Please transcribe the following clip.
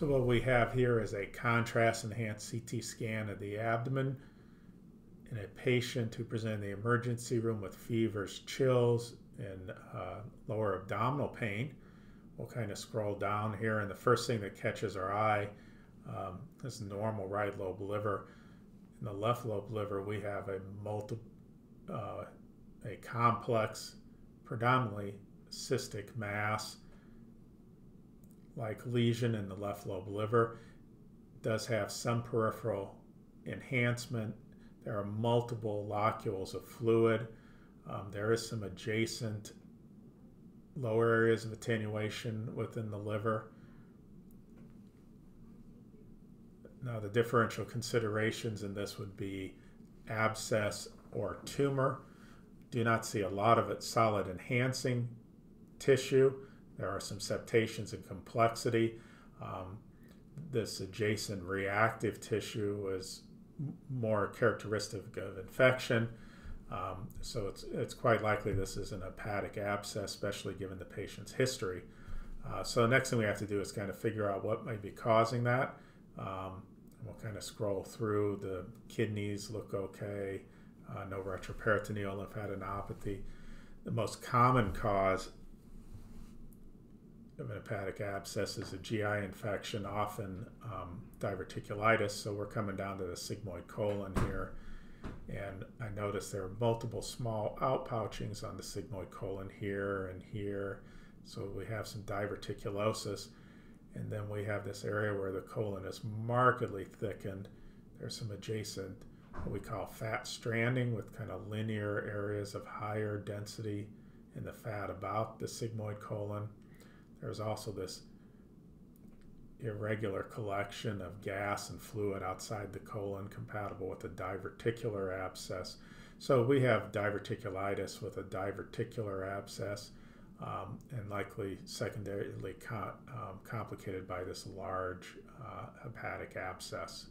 So what we have here is a contrast enhanced CT scan of the abdomen in a patient who presented in the emergency room with fevers, chills, and uh, lower abdominal pain. We'll kind of scroll down here, and the first thing that catches our eye um, is normal right lobe liver. In the left lobe liver, we have a multi, uh, a complex, predominantly cystic mass like lesion in the left lobe liver. does have some peripheral enhancement. There are multiple locules of fluid. Um, there is some adjacent lower areas of attenuation within the liver. Now, the differential considerations in this would be abscess or tumor. Do not see a lot of it solid enhancing tissue. There are some septations and complexity. Um, this adjacent reactive tissue is more characteristic of infection. Um, so it's, it's quite likely this is an hepatic abscess, especially given the patient's history. Uh, so the next thing we have to do is kind of figure out what might be causing that. Um, we'll kind of scroll through. The kidneys look okay, uh, no retroperitoneal lymphadenopathy. The most common cause hepatic abscess is a GI infection, often um, diverticulitis. So we're coming down to the sigmoid colon here. And I notice there are multiple small outpouchings on the sigmoid colon here and here. So we have some diverticulosis. And then we have this area where the colon is markedly thickened. There's some adjacent, what we call fat stranding, with kind of linear areas of higher density in the fat about the sigmoid colon. There's also this irregular collection of gas and fluid outside the colon compatible with a diverticular abscess. So we have diverticulitis with a diverticular abscess um, and likely secondarily um, complicated by this large uh, hepatic abscess.